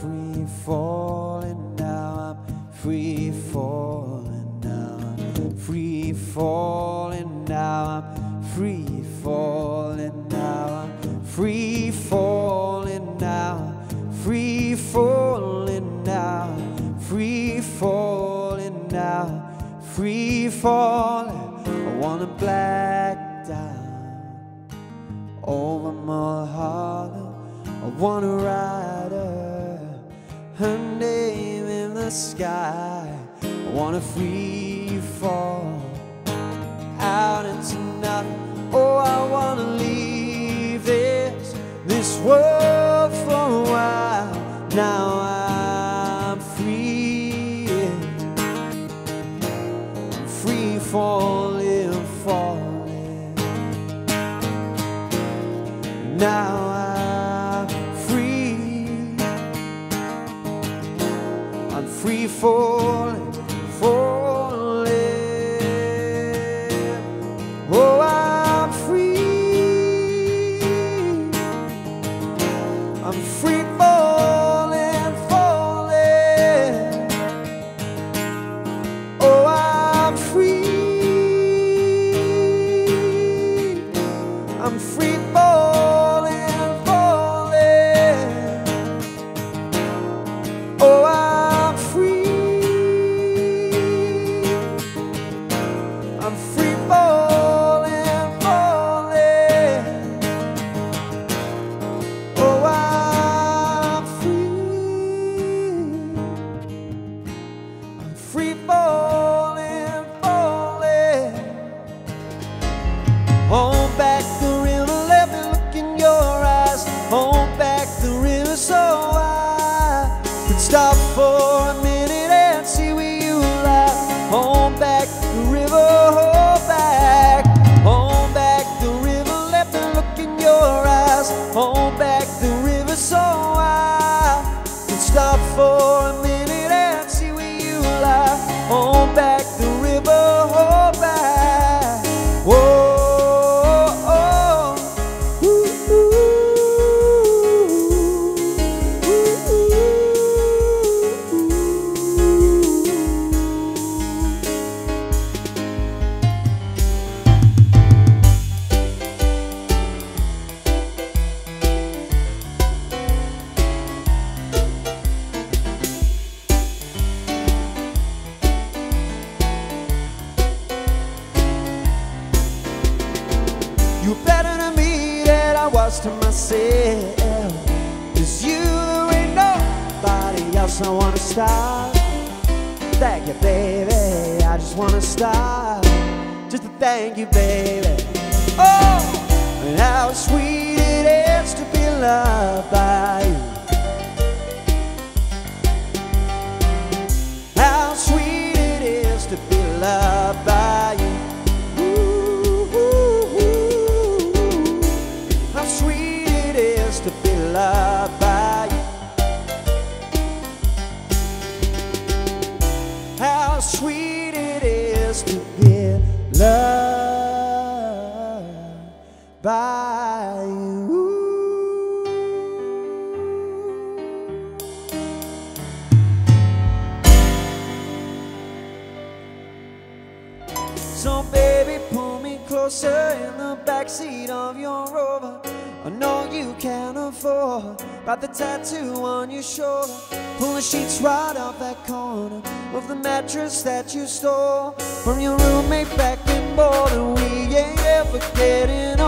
free falling now. I'm free falling now. I'm free falling now. I'm free falling now. I'm free falling now. Free falling now. Free falling now. Free falling. I wanna black down over Mulholland. I want to ride her, her name in the sky. I want to free fall out into nothing. Oh, I want to leave this this world for a while. Now I'm free, I'm free falling, falling. Now falling, falling. Oh, I'm free. I'm free falling, falling. Oh, I'm free. I'm free for a was to myself. Cause you there ain't nobody else I wanna stop. Thank you, baby. I just wanna stop. Just to thank you, baby. Oh, and how sweet it is to be loved by to be loved by you. So baby, pull me closer in the backseat of your Rover. I know you can't afford. Got the tattoo on your shoulder Pull the sheets right off that corner Of the mattress that you stole From your roommate back in Boulder We ain't ever getting